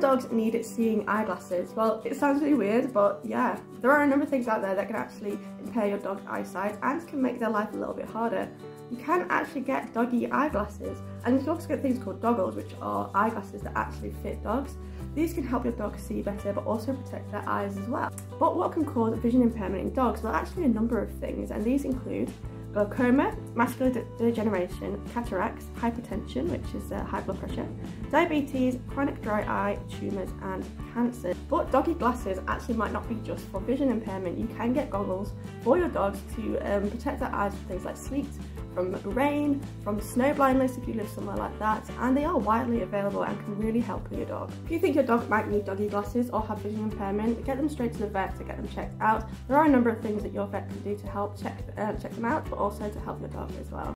dogs need seeing eyeglasses? Well, it sounds really weird, but yeah, there are a number of things out there that can actually impair your dog's eyesight and can make their life a little bit harder. You can actually get doggy eyeglasses, and you can also get things called doggles, which are eyeglasses that actually fit dogs. These can help your dog see better, but also protect their eyes as well. But what can cause vision impairment in dogs? Well, actually a number of things, and these include glaucoma, macular de degeneration, cataracts, hypertension, which is uh, high blood pressure, diabetes, chronic dry eye, tumours and cancer. But doggy glasses actually might not be just for vision impairment. You can get goggles for your dogs to um, protect their eyes from things like sleet, from rain, from snow blindness if you live somewhere like that, and they are widely available and can really help your dog. If you think your dog might need doggy glasses or have vision impairment, get them straight to the vet to get them checked out. There are a number of things that your vet can do to help check, uh, check them out, but also to help your dog as well.